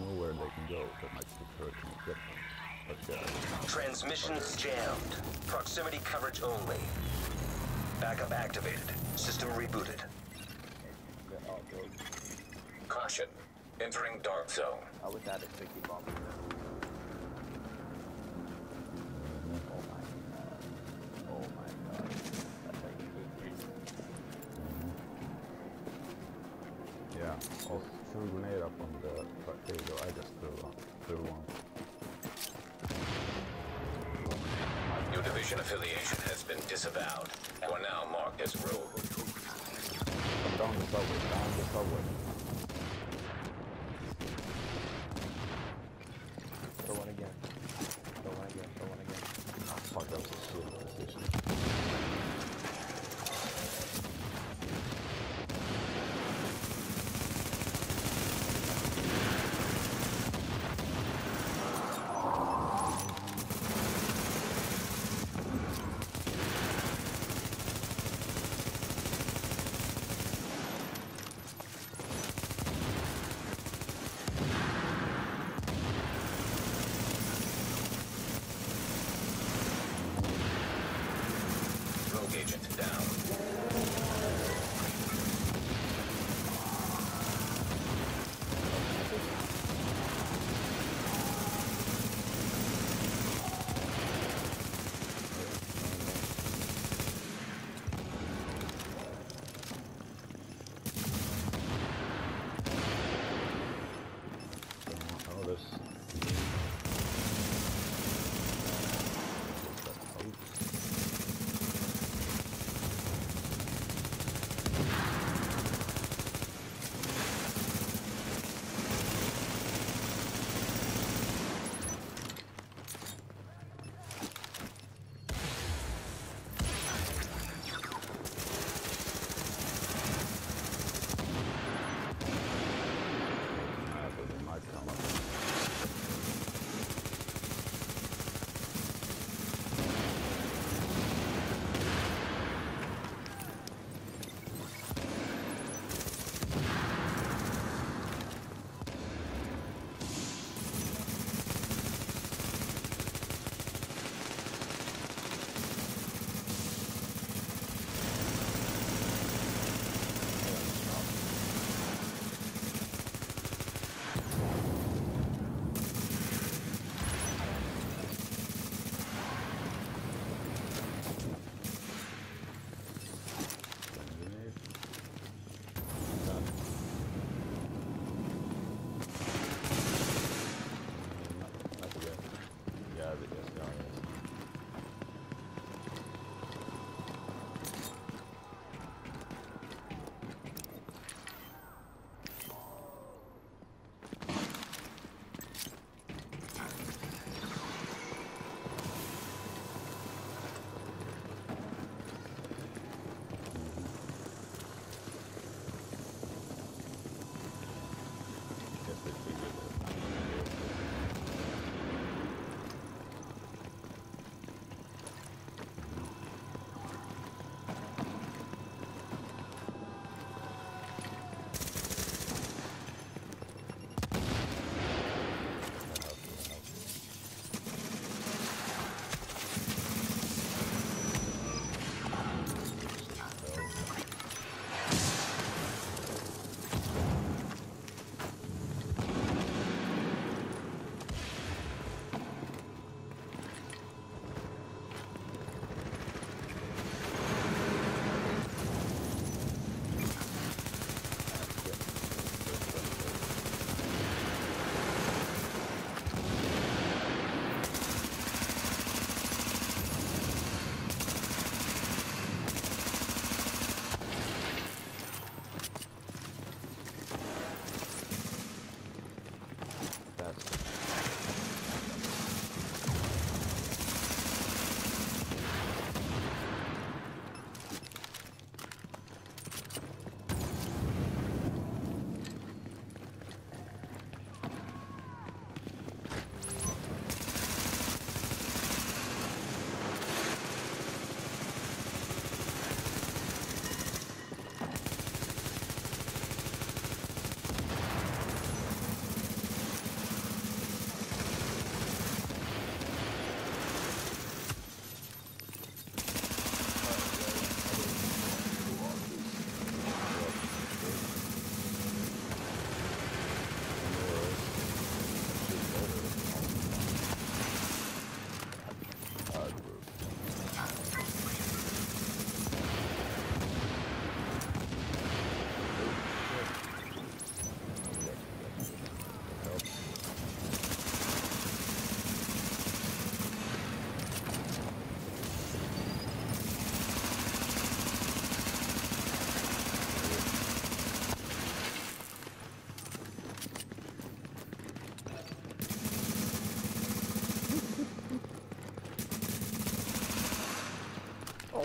know where they can go, but my sister can't get them. But uh, Transmissions jammed. Proximity coverage only. Backup activated. System rebooted. Yeah, oh, good. Caution. Entering dark zone. I wish I a sticky bomb. Oh my god. Oh my god. That's like eight yeah, I'll threw a grenade up on the one. Your division affiliation has been disavowed. You are now marked as rogue. Down the subway, down the subway.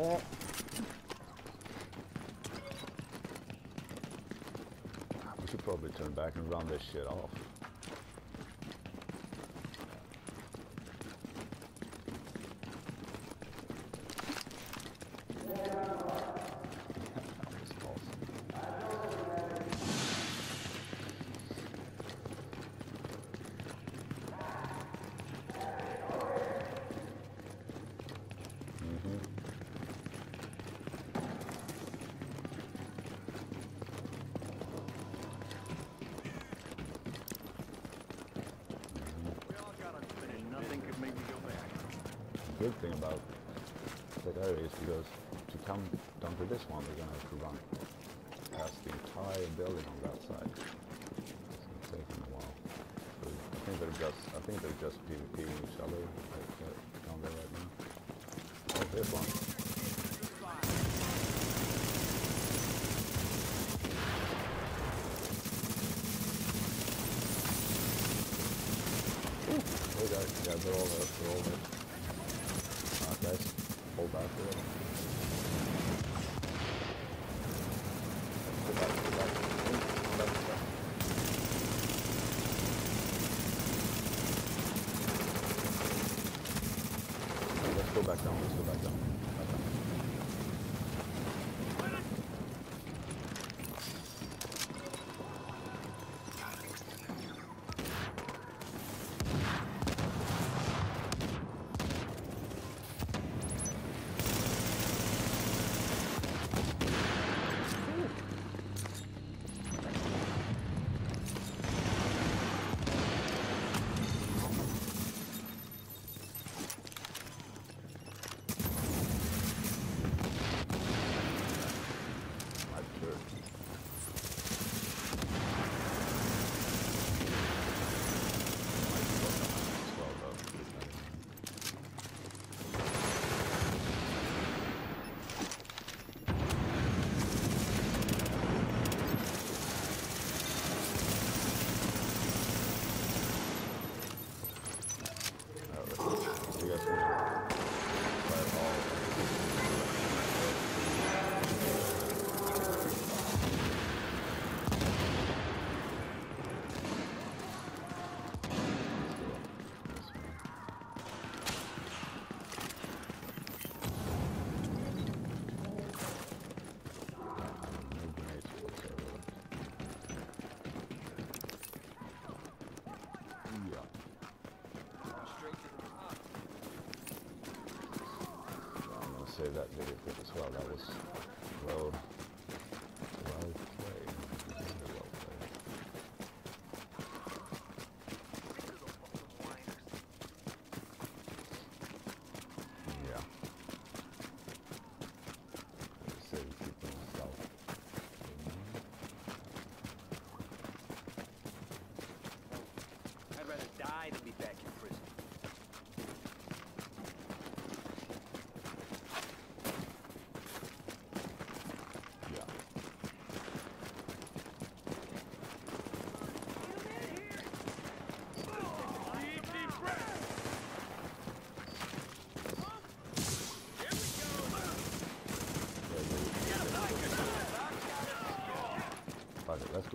Oh. We should probably turn back and run this shit off. That was awesome. Mhm. We all got our and nothing could make me go back. Good thing about that area is because to come down to this one, we're gonna have to run past the entire building on that side. It's gonna take them a while. So I think they're just, I think they're just PvPing each other like, uh, down there right now. Oh, there's one. Ooh, Hey guys, yeah, they're all there, they're all there. Back back. Let's go back down, let's go back down. Back down. My church. Well done. Uh, you guys wanna try it all? Save that video clip as well. That was well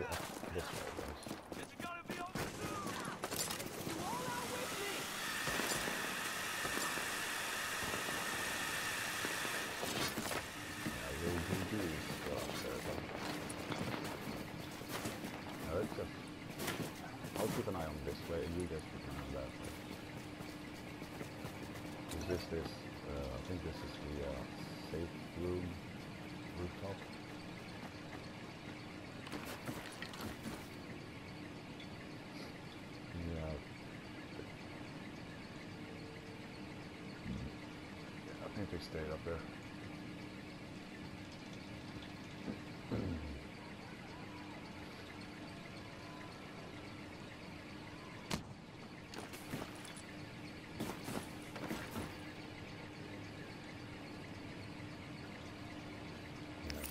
Fuck it, let's get this way, guys. Yeah, really do do stuff there, but... No, it's just... I'll keep an eye on this way, and you guys keep an eye on that way. 'Cause this is, uh, I think this is the uh, safe room rooftop. Yeah. They stayed up there.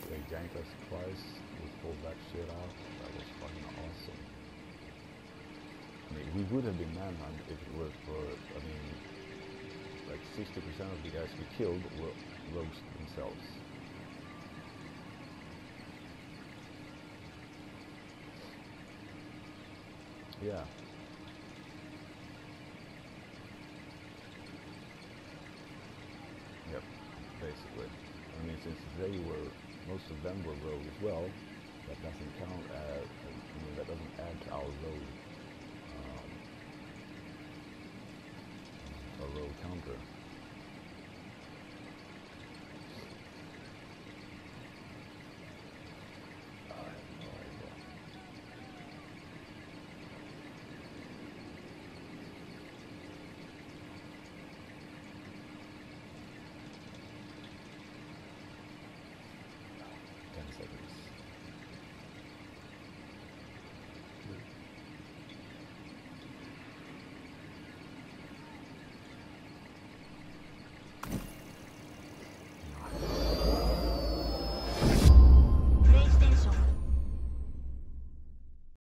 They ganked us twice. We pulled that shit out. That was fucking awesome. I mean, we would have been manhunt if it were for, I mean, like 60% of the guys we killed were rogues themselves. Yeah. Yep, basically. I mean, since they were, most of them were rogue as well, that doesn't count as, I mean, that doesn't add to our